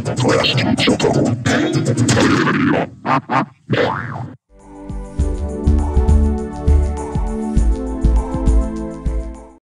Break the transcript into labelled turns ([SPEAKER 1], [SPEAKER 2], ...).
[SPEAKER 1] Flash,